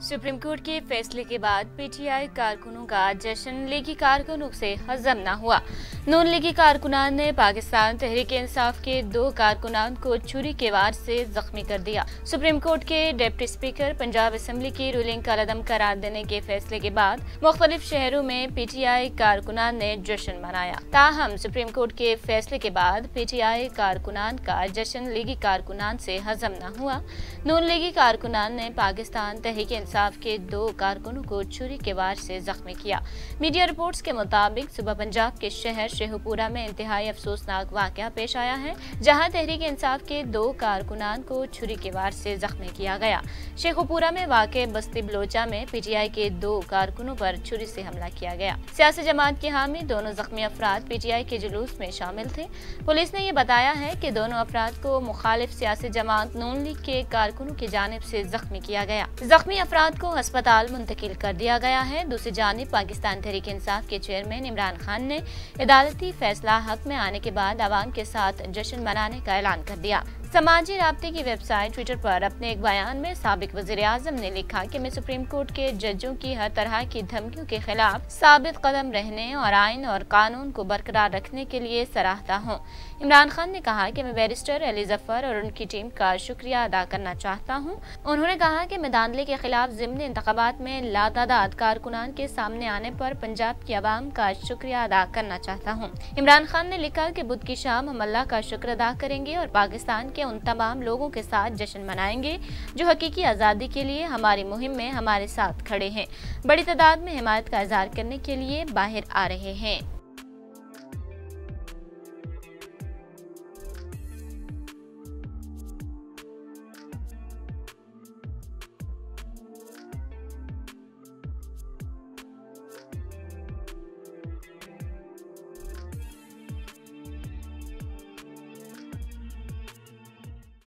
Supreme court के फैसले के बाद पीटीआई कारकुनों का जश्न लीगी कारकुनों से हजम न हुआ। नून लीगी कारकुनान ने पाकिस्तान तहरीक इंसाफ के दो कारकुनान को छुरी के वार से जख्मी कर दिया। सुप्रीम कोर्ट के डिप्टी स्पीकर पंजाब असम्बली की रूलिंग का रदम करार देने के फैसले के बाद मुख्तलिफ़ शहरों में पीटीआई कारकुनान ने जश्न मनाया। ताहम सुप्रीम कोर्ट के फैसले के बाद पीटीआई कारकुनान का जश्न लीगी कारकुनान से हजम न हुआ। नून लीगी कारकुनान ने पाकिस्तान तहरीक इंसाफ के दो कारकुनों को छुरी के वार से जख्मी किया। मीडिया रिपोर्ट्स के मुताबिक सुबह पंजाब के शहर शेहपुरा में इंतहाई अफसोसनाक वाक़ पेश आया है, जहाँ तहरीक इंसाफ के दो कारकुनान को छुरी के वार से जख्मी किया गया। शेखुपुरा में वाक़ बस्ती बलोचा में पीटीआई के दो कारकुनों पर छुरी से हमला किया गया। सियासी जमात के हामी दोनों जख्मी अफराद पीटीआई के जुलूस में शामिल थे। पुलिस ने यह बताया है की दोनों अफराद को मुखालिफ सियासी जमात नून लीग के कारकुनों की जानब ऐसी जख्मी किया गया। जख्मी अफराद अफराद को अस्पताल मुंतकिल कर दिया गया है। दूसरी जानब पाकिस्तान तहरीक इंसाफ के चेयरमैन इमरान खान ने अदालती फैसला हक में आने के बाद आवाम के साथ जश्न मनाने का ऐलान कर दिया। समाजी रबते की वेबसाइट ट्विटर पर अपने एक बयान में सबक वजी अजम ने लिखा कि मैं सुप्रीम कोर्ट के जजों की हर तरह की धमकियों के खिलाफ साबित कदम रहने और आइन और कानून को बरकरार रखने के लिए सराहता हूँ। इमरान खान ने कहा कि मैं बैरिस्टर अली ज़फ़र और उनकी टीम का शुक्रिया अदा करना चाहता हूँ। उन्होंने कहा कि मैं दानले के खिलाफ जिमन इंतबात में लातादाद कारकुनान के सामने आने पर पंजाब की आवाम का शुक्रिया अदा करना चाहता हूँ। इमरान खान ने लिखा की बुध की शाम हम अल्लाह का शुक्र अदा करेंगे और पाकिस्तान के के उन तमाम लोगों के साथ जश्न मनाएँगे, जो हकीकी आज़ादी के लिए हमारी मुहिम में हमारे साथ खड़े हैं। बड़ी तादाद में हिमायत का इजहार करने के लिए बाहर आ रहे हैं।